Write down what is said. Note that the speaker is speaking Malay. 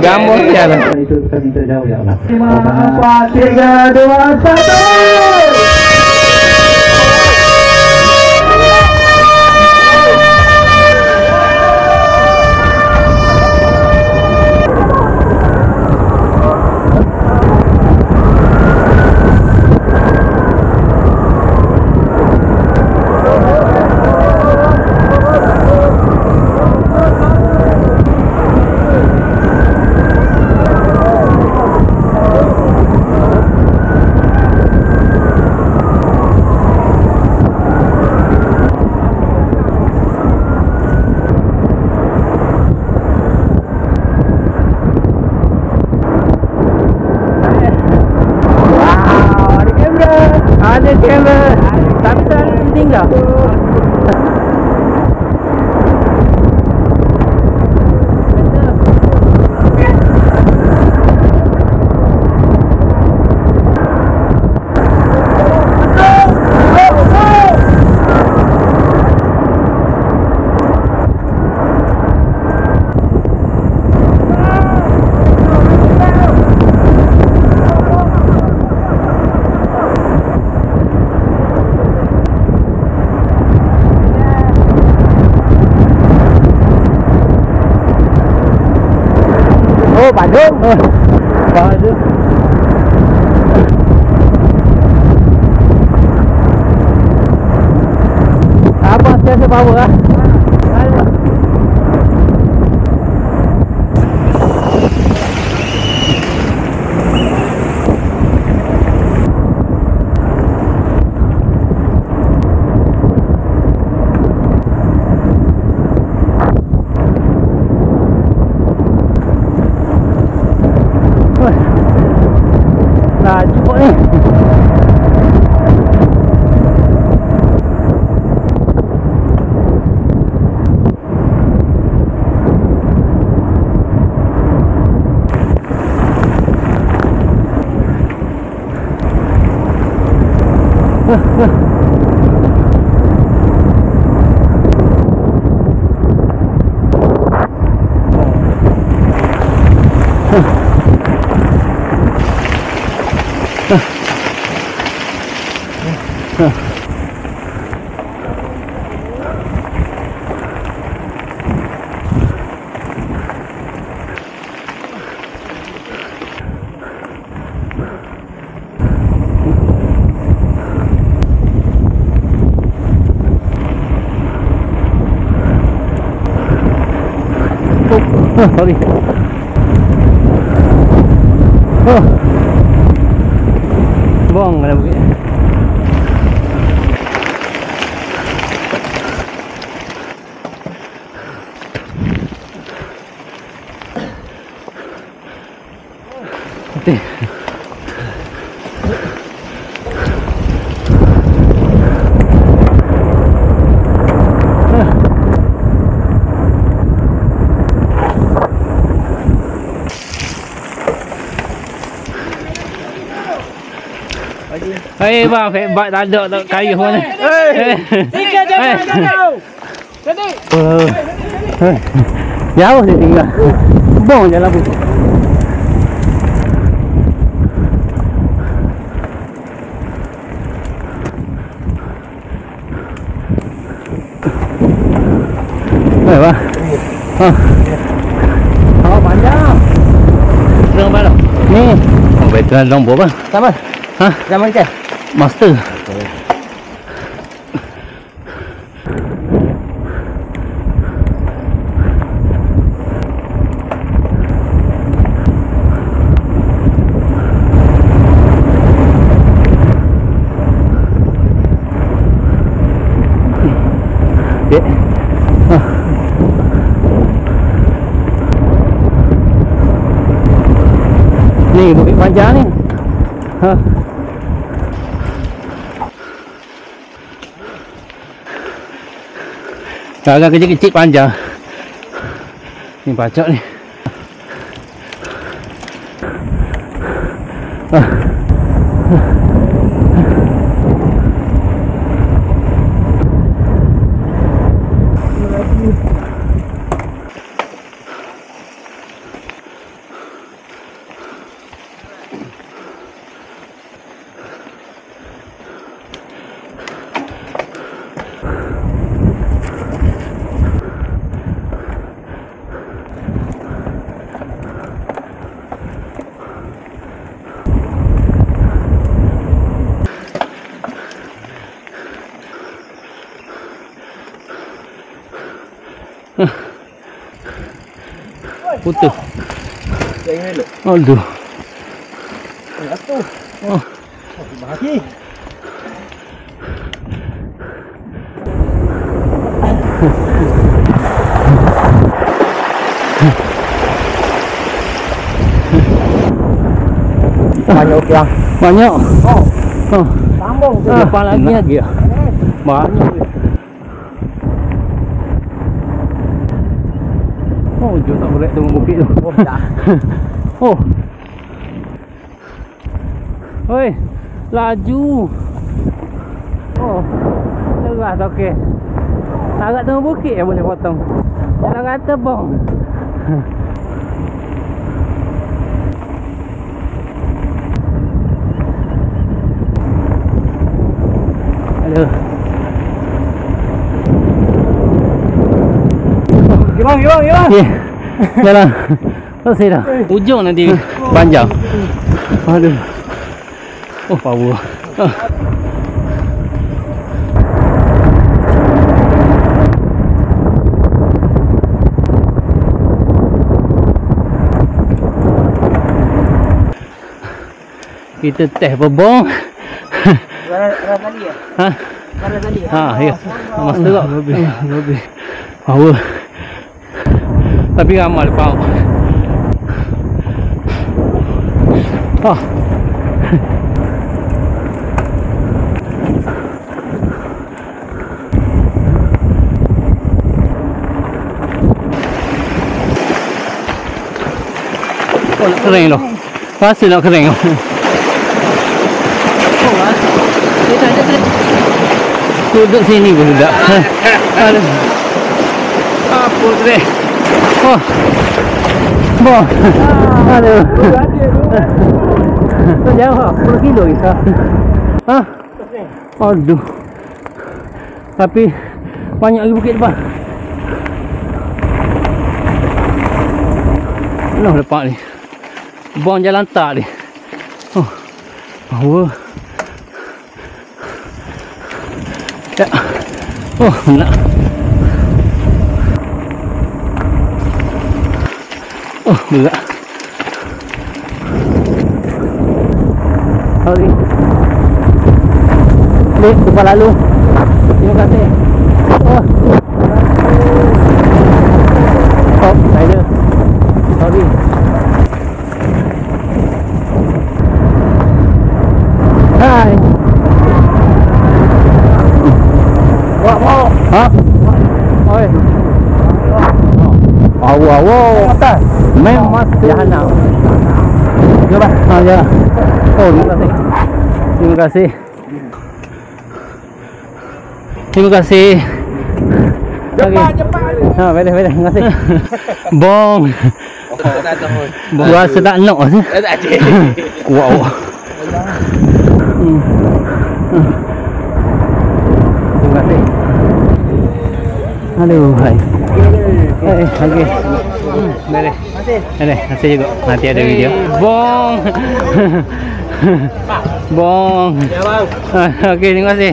Gambar dia lah. Itu sentuh jauh ya Allah. 5, 4, 3, 2, 1. Ada kamera. Tapi tak tinggal. Oh, Bandung. Oh, Bandung. Apa saya power ah? Nah, cukup ni. Oh, sorry. Oh. Buang dah bukit. Okey. Hei bang, fake bike tak ada tak kayu pun ni. Hei. Tiga jangan jauh. Jadi. Oh. Hei. Jauh dia tinggal. Bong je lah putih. Hei bang. Oh panjang. Mana? Ni. Oh betul nombor bang. Sama. Ha? Zaman ke? Master. Okey. Ha. Ni bukit panjang ni. Ha. Agak kecil-kecil panjang. Ni bacok ni. Putus. Jangan elok. Aduh. Oh. Bahagi. Banyak okey ah. Banyak. Oh, Oh. sambung tu. Lepas lagi lagi ya. Banyak. Oh, jom tak boleh tunggu bukit tu. Oh, dah. Oh. Oi, laju. Oh. Leras okey. Agak tengah bukit yang boleh potong. Jangan kata bong. Aduh. Gimana, gimana? Ya. Jalan. Selesai dah. Ujung nanti panjang. Aduh. Oh, power. Ah. Kita teh berbong. Rasa tadi ya? Ha? Rasa tadi. Ha, ya. Masa tu lebih. Lebih. Power. Tapi ramai lepas. Ah. Oh, nak kering tu. Rasa nak kering tu. Oh, ah. Kering. Duduk sini pun tidak. Aduh. Apa tu Oh. Boh. Aduh. Tu jauh ah. 10 kilo kita. Ha? Aduh. Tapi banyak lagi bukit depan. Noh lepak ni. Bong jalan tak ni. Oh. Power. Ya. Oh, nak. Oh, berat. Sorry. Dek, lupa lalu. Terima kasih. Oh. Oh, rider. Sorry. Hai. Wah, mau. Ha? Oi. Awu awu. Atas. Memang jahanam. Coba. Ha ya. Oh, terima kasih. Terima kasih. Terima kasih. Cepat, cepat. Ha, boleh boleh. Terima kasih. Bong. Gua sedap nak. Tak ada. Wow. Hmm. Hmm. Terima kasih. Aduh, hai. Eh, lagi. Hmm, boleh. Masih. Boleh, masih juga. Nanti ada video. Bong. Bong. Ya, bang. Okey, terima kasih.